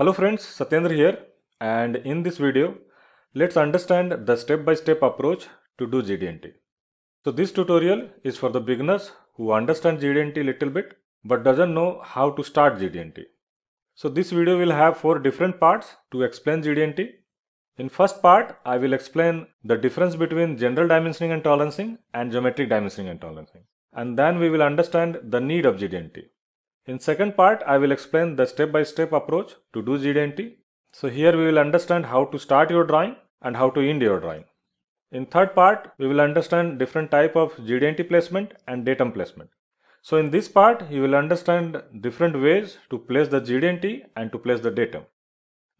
Hello friends, Satyendra here and in this video let's understand the step-by-step approach to do GD&T. So this tutorial is for the beginners who understand GD&T little bit but doesn't know how to start GD&T. So this video will have four different parts to explain GD&T. In first part, I will explain the difference between general dimensioning and tolerancing and geometric dimensioning and tolerancing. And then we will understand the need of GD&T. In second part, I will explain the step-by-step approach to do GD&T. So here we will understand how to start your drawing and how to end your drawing. In third part, we will understand different type of GD&T placement and datum placement. So in this part, you will understand different ways to place the GD&T and to place the datum.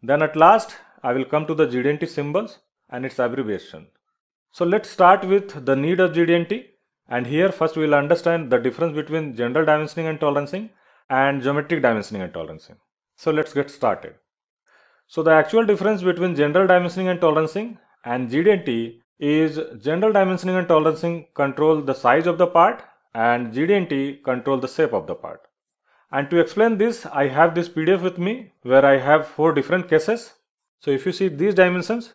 Then at last, I will come to the GD&T symbols and its abbreviation. So let's start with the need of GD&T and here first we will understand the difference between general dimensioning and tolerancing and geometric dimensioning and tolerancing. So let's get started. So the actual difference between general dimensioning and tolerancing and GD&T is general dimensioning and tolerancing control the size of the part and GD&T control the shape of the part. And to explain this, I have this PDF with me where I have four different cases. So if you see these dimensions,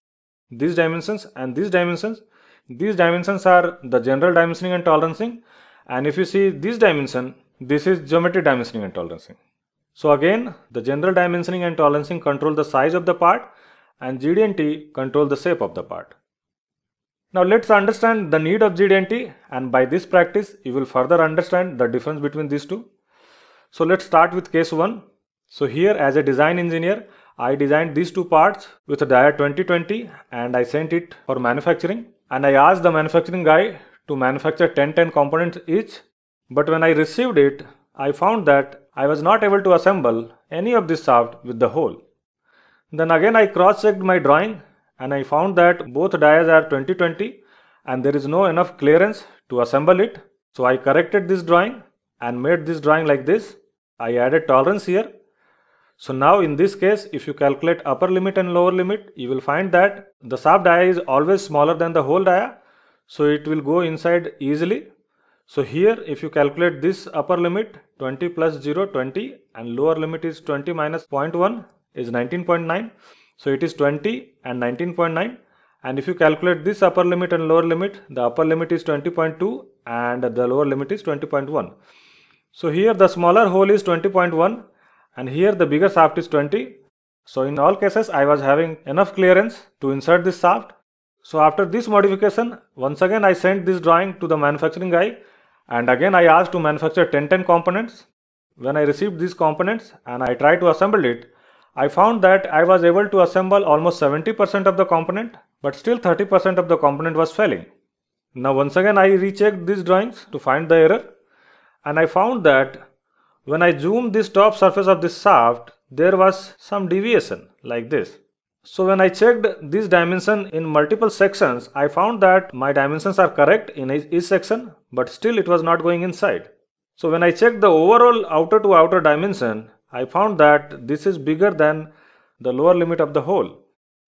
these dimensions and these dimensions, these dimensions are the general dimensioning and tolerancing. And if you see this dimension, this is geometric dimensioning and tolerancing. So again, the general dimensioning and tolerancing control the size of the part and GD&T control the shape of the part. Now let's understand the need of GD&T and by this practice you will further understand the difference between these two. So let's start with case 1. So here as a design engineer I designed these two parts with a dia 2020 and I sent it for manufacturing and I asked the manufacturing guy to manufacture 10 10 components each but when I received it I found that I was not able to assemble any of this shaft with the hole. Then again I cross checked my drawing and I found that both dies are 2020 and there is no enough clearance to assemble it. So I corrected this drawing and made this drawing like this. I added tolerance here. So now in this case, if you calculate upper limit and lower limit, you will find that the shaft dia is always smaller than the hole dia. So it will go inside easily. So here if you calculate this upper limit 20 plus 0 20 and lower limit is 20 minus 0.1 is 19.9 so it is 20 and 19.9 and if you calculate this upper limit and lower limit the upper limit is 20.2 and the lower limit is 20.1 so here the smaller hole is 20.1 and here the bigger shaft is 20 so in all cases I was having enough clearance to insert this shaft. So after this modification once again I sent this drawing to the manufacturing guy and again I asked to manufacture 10 10 components. When I received these components and I tried to assemble it, I found that I was able to assemble almost 70% of the component, but still 30% of the component was failing. Now once again I rechecked these drawings to find the error and I found that when I zoomed this top surface of this shaft, there was some deviation like this. So when I checked this dimension in multiple sections, I found that my dimensions are correct in each section, but still it was not going inside. So when I checked the overall outer to outer dimension, I found that this is bigger than the lower limit of the hole.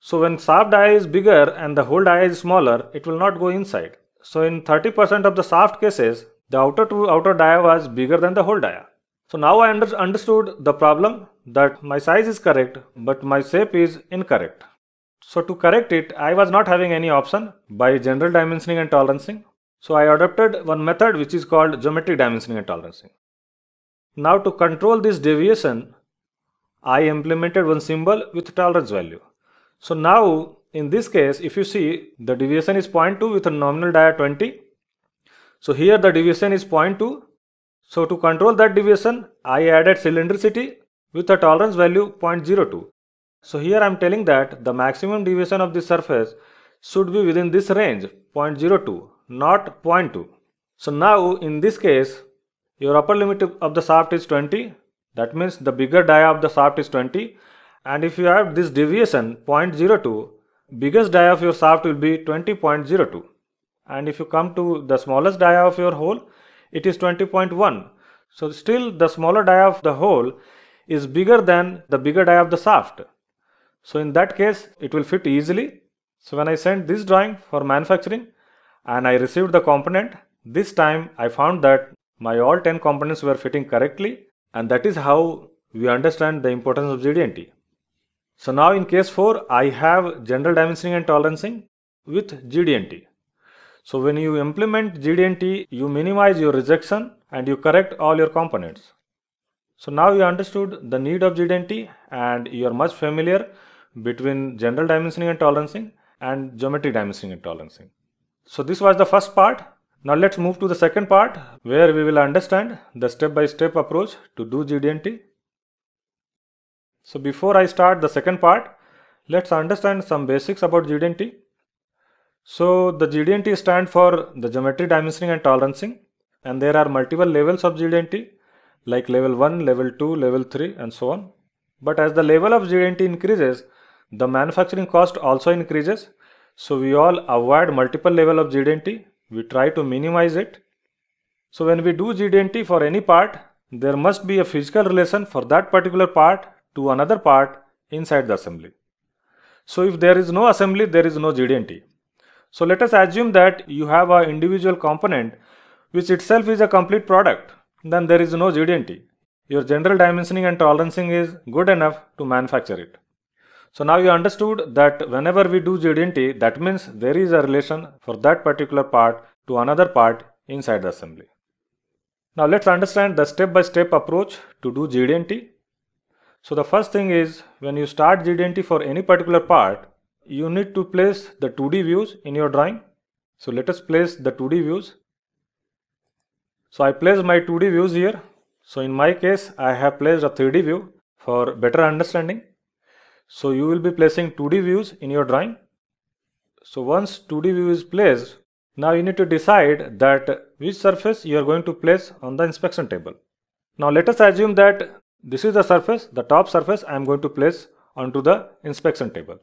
So when shaft dia is bigger and the hole dia is smaller, it will not go inside. So in 30% of the shaft cases, the outer to outer dia was bigger than the hole dia. So now I under understood the problem that my size is correct but my shape is incorrect. So to correct it, I was not having any option by general dimensioning and tolerancing. So I adopted one method which is called geometric dimensioning and tolerancing. Now to control this deviation, I implemented one symbol with tolerance value. So now in this case, if you see the deviation is 0.2 with a nominal dia 20. So here the deviation is 0.2 so to control that deviation, I added cylindricity with a tolerance value 0.02. So here I am telling that the maximum deviation of the surface should be within this range 0.02, not 0.2. So now in this case, your upper limit of the shaft is 20. That means the bigger dia of the shaft is 20. And if you have this deviation 0.02, biggest dia of your shaft will be 20.02. And if you come to the smallest dia of your hole, it is 20.1. So still the smaller dia of the hole is bigger than the bigger dia of the shaft. So in that case it will fit easily. So when I send this drawing for manufacturing and I received the component, this time I found that my all 10 components were fitting correctly and that is how we understand the importance of GD&T. So now in case 4, I have general dimensioning and tolerancing with GD&T. So when you implement GD&T, you minimize your rejection and you correct all your components. So now you understood the need of GD&T and you are much familiar between general dimensioning and tolerancing and geometric dimensioning and tolerancing. So this was the first part. Now let's move to the second part where we will understand the step-by-step -step approach to do GD&T so before I start the second part, let's understand some basics about GD&T. So the GD&T stand for the geometry dimensioning and tolerancing and there are multiple levels of GD&T like level 1, level 2, level 3 and so on. But as the level of GD&T increases, the manufacturing cost also increases. So we all avoid multiple level of GD&T. We try to minimize it. So when we do GD&T for any part, there must be a physical relation for that particular part to another part inside the assembly. So if there is no assembly, there is no GD&T. So let us assume that you have an individual component which itself is a complete product, then there is no GD&T. Your general dimensioning and tolerancing is good enough to manufacture it. So now you understood that whenever we do GD&T, that means there is a relation for that particular part to another part inside the assembly. Now let's understand the step-by-step -step approach to do GD&T so the first thing is when you start GD&T for any particular part, you need to place the 2D views in your drawing. So let us place the 2D views. So I place my 2D views here. So in my case, I have placed a 3D view for better understanding. So you will be placing 2D views in your drawing. So once 2D view is placed, now you need to decide that which surface you are going to place on the inspection table. Now let us assume that this is the surface, the top surface I am going to place onto the inspection table.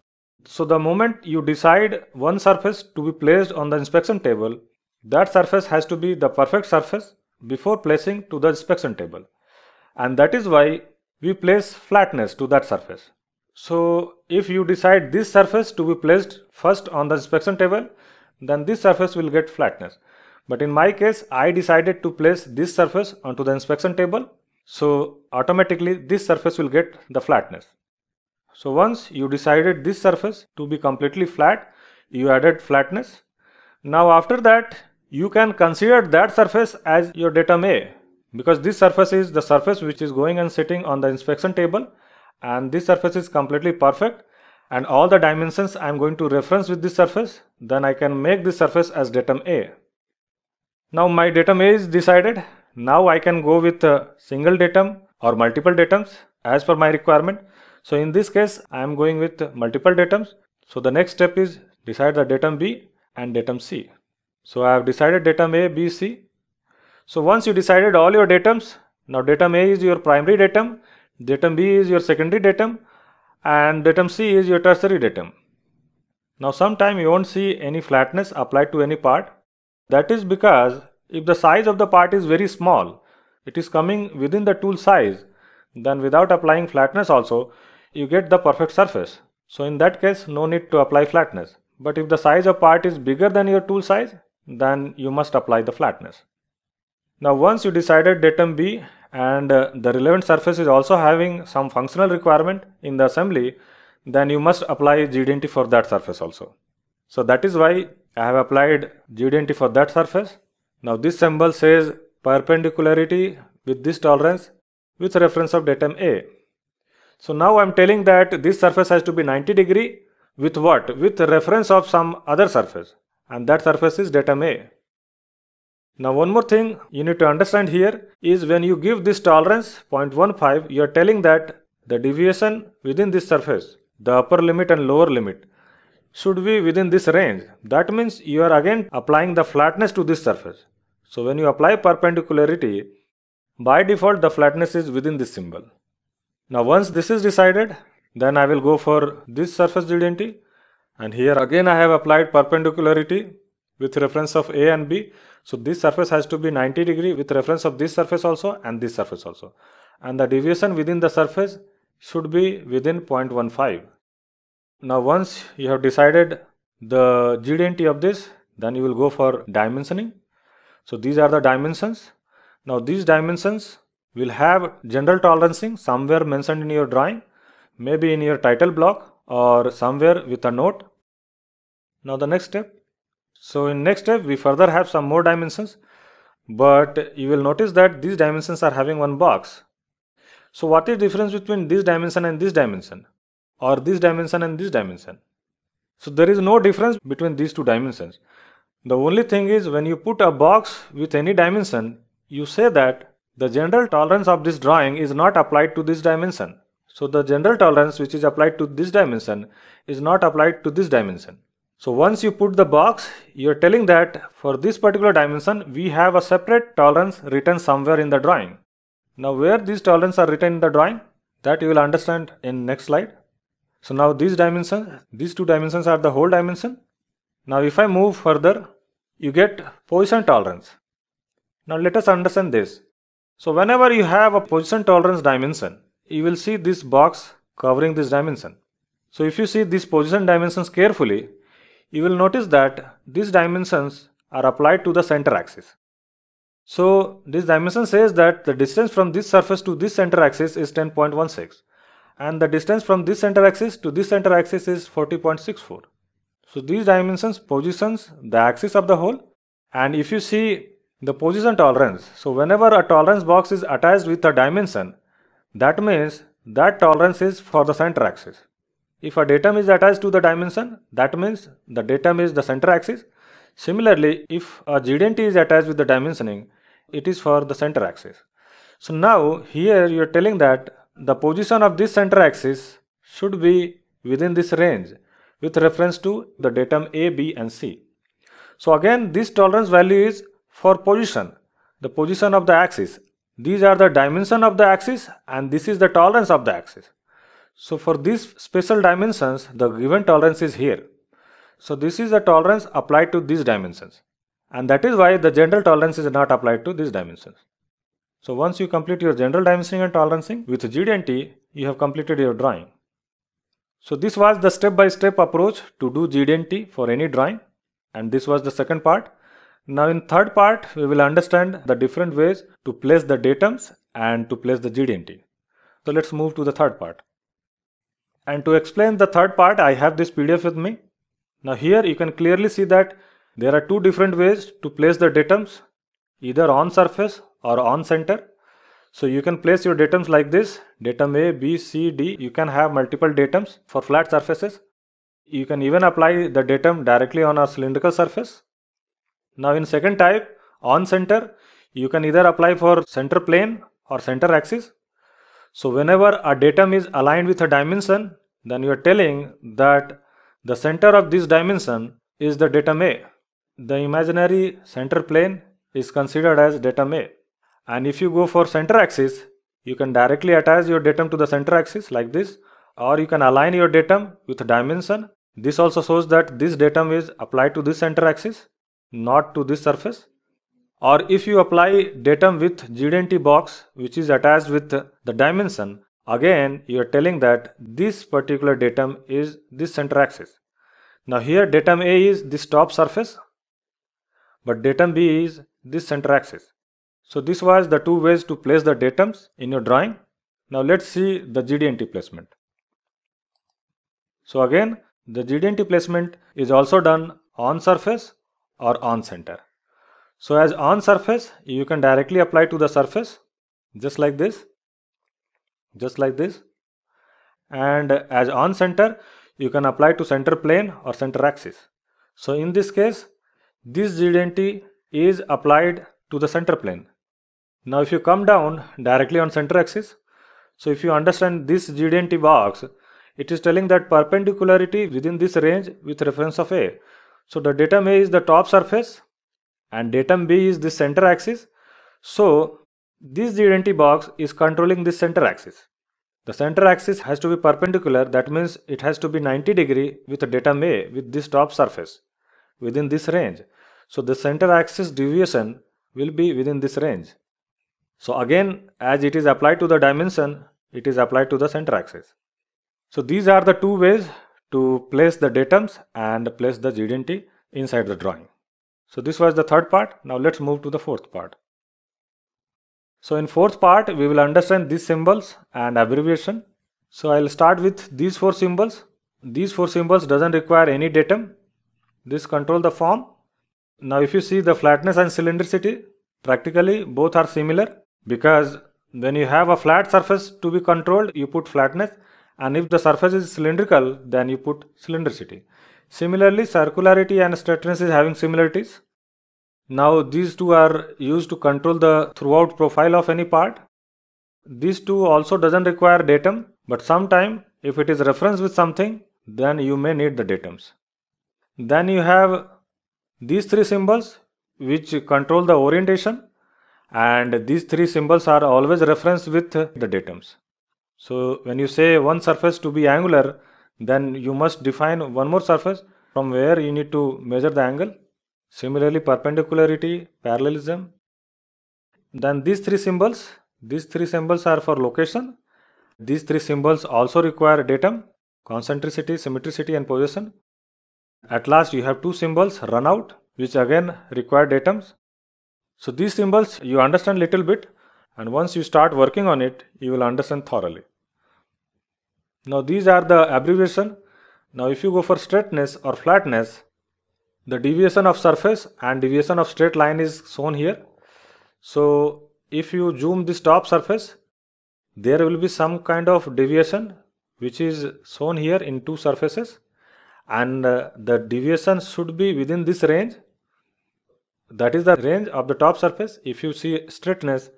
So the moment you decide one surface to be placed on the inspection table, that surface has to be the perfect surface before placing to the inspection table. And that is why we place flatness to that surface. So if you decide this surface to be placed first on the inspection table, then this surface will get flatness. But in my case, I decided to place this surface onto the inspection table so automatically this surface will get the flatness. So once you decided this surface to be completely flat, you added flatness. Now after that, you can consider that surface as your datum A because this surface is the surface which is going and sitting on the inspection table and this surface is completely perfect and all the dimensions I am going to reference with this surface, then I can make this surface as datum A. Now my datum A is decided now I can go with a single datum or multiple datums as per my requirement. So in this case, I am going with multiple datums. So the next step is decide the datum B and datum C. So I have decided datum A, B, C. So once you decided all your datums, now datum A is your primary datum, datum B is your secondary datum, and datum C is your tertiary datum. Now sometime you won't see any flatness applied to any part. That is because if the size of the part is very small, it is coming within the tool size, then without applying flatness also, you get the perfect surface. So in that case, no need to apply flatness. But if the size of part is bigger than your tool size, then you must apply the flatness. Now once you decided datum B and uh, the relevant surface is also having some functional requirement in the assembly, then you must apply GD&T for that surface also. So that is why I have applied GD&T for that surface now this symbol says perpendicularity with this tolerance with reference of datum A. So now I am telling that this surface has to be 90 degree with what? With reference of some other surface and that surface is datum A. Now one more thing you need to understand here is when you give this tolerance 0.15 you are telling that the deviation within this surface the upper limit and lower limit should be within this range. That means you are again applying the flatness to this surface. So when you apply perpendicularity, by default the flatness is within this symbol. Now once this is decided, then I will go for this surface GD&T and here again I have applied perpendicularity with reference of A and B. So this surface has to be 90 degree with reference of this surface also and this surface also. And the deviation within the surface should be within 0.15. Now once you have decided the GD&T of this, then you will go for dimensioning. So these are the dimensions. Now these dimensions will have general tolerancing somewhere mentioned in your drawing. maybe in your title block or somewhere with a note. Now the next step. So in next step we further have some more dimensions but you will notice that these dimensions are having one box. So what is difference between this dimension and this dimension or this dimension and this dimension? So there is no difference between these two dimensions. The only thing is when you put a box with any dimension, you say that the general tolerance of this drawing is not applied to this dimension. So the general tolerance which is applied to this dimension is not applied to this dimension. So once you put the box, you're telling that for this particular dimension, we have a separate tolerance written somewhere in the drawing. Now where these tolerances are written in the drawing, that you will understand in next slide. So now these dimensions, these two dimensions are the whole dimension. Now if I move further, you get position tolerance. Now let us understand this. So whenever you have a position tolerance dimension, you will see this box covering this dimension. So if you see these position dimensions carefully, you will notice that these dimensions are applied to the center axis. So this dimension says that the distance from this surface to this center axis is 10.16 and the distance from this center axis to this center axis is 40.64. So these dimensions positions the axis of the hole and if you see the position tolerance, so whenever a tolerance box is attached with a dimension, that means that tolerance is for the center axis. If a datum is attached to the dimension, that means the datum is the center axis. Similarly, if a GD&T is attached with the dimensioning, it is for the center axis. So now here you are telling that the position of this center axis should be within this range with reference to the datum A, B and C. So again this tolerance value is for position, the position of the axis. These are the dimension of the axis and this is the tolerance of the axis. So for these special dimensions, the given tolerance is here. So this is the tolerance applied to these dimensions. And that is why the general tolerance is not applied to these dimensions. So once you complete your general dimensioning and tolerancing with GD&T, you have completed your drawing. So this was the step-by-step -step approach to do GD&T for any drawing and this was the second part. Now in third part, we will understand the different ways to place the datums and to place the GD&T. So let's move to the third part. And to explain the third part, I have this PDF with me. Now here you can clearly see that there are two different ways to place the datums, either on surface or on center. So you can place your datums like this, datum A, B, C, D. You can have multiple datums for flat surfaces. You can even apply the datum directly on a cylindrical surface. Now in second type, on center, you can either apply for center plane or center axis. So whenever a datum is aligned with a dimension, then you are telling that the center of this dimension is the datum A. The imaginary center plane is considered as datum A. And if you go for center axis, you can directly attach your datum to the center axis like this or you can align your datum with a dimension. This also shows that this datum is applied to this center axis, not to this surface. Or if you apply datum with GD&T box which is attached with the dimension, again you are telling that this particular datum is this center axis. Now here datum A is this top surface, but datum B is this center axis. So this was the two ways to place the datums in your drawing. Now let's see the GD&T placement. So again, the GD&T placement is also done on surface or on center. So as on surface, you can directly apply to the surface just like this, just like this. And as on center, you can apply to center plane or center axis. So in this case, this GD&T is applied to the center plane now if you come down directly on center axis, so if you understand this GD&T box, it is telling that perpendicularity within this range with reference of A. So the datum A is the top surface and datum B is the center axis. So this GD&T box is controlling this center axis. The center axis has to be perpendicular that means it has to be 90 degree with the datum A with this top surface within this range. So the center axis deviation will be within this range. So again, as it is applied to the dimension, it is applied to the center axis. So these are the two ways to place the datums and place the GD&T inside the drawing. So this was the third part. Now let's move to the fourth part. So in fourth part, we will understand these symbols and abbreviation. So I'll start with these four symbols. These four symbols doesn't require any datum. This control the form. Now if you see the flatness and cylindricity, practically both are similar because when you have a flat surface to be controlled, you put flatness and if the surface is cylindrical, then you put cylindricity. Similarly, circularity and straightness is having similarities. Now these two are used to control the throughout profile of any part. These two also doesn't require datum, but sometime if it is referenced with something, then you may need the datums. Then you have these three symbols which control the orientation and these three symbols are always referenced with the datums. So when you say one surface to be angular, then you must define one more surface from where you need to measure the angle. Similarly, perpendicularity, parallelism. Then these three symbols, these three symbols are for location. These three symbols also require datum, concentricity, symmetricity and position. At last you have two symbols, run out, which again require datums. So these symbols you understand little bit and once you start working on it, you will understand thoroughly. Now these are the abbreviation. Now if you go for straightness or flatness, the deviation of surface and deviation of straight line is shown here. So if you zoom this top surface, there will be some kind of deviation which is shown here in two surfaces and uh, the deviation should be within this range that is the range of the top surface if you see straightness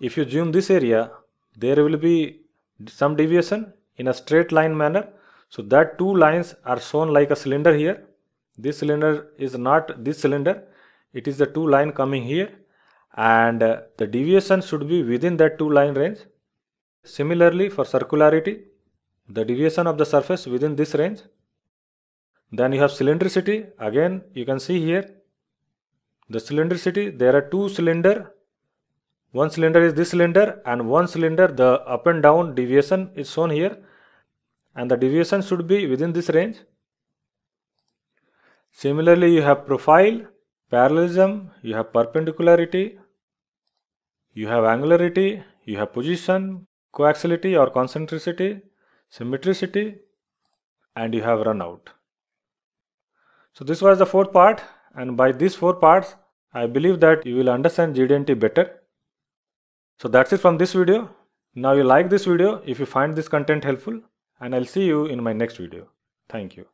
if you zoom this area there will be some deviation in a straight line manner. So that two lines are shown like a cylinder here. This cylinder is not this cylinder. It is the two line coming here. And uh, the deviation should be within that two line range. Similarly for circularity the deviation of the surface within this range. Then you have cylindricity. Again you can see here the cylindricity there are two cylinder. One cylinder is this cylinder and one cylinder the up and down deviation is shown here and the deviation should be within this range similarly you have profile parallelism you have perpendicularity you have angularity you have position coaxiality or concentricity symmetricity and you have run out so this was the fourth part and by these four parts I believe that you will understand GD&T better. So that's it from this video. Now you like this video if you find this content helpful and I'll see you in my next video. Thank you.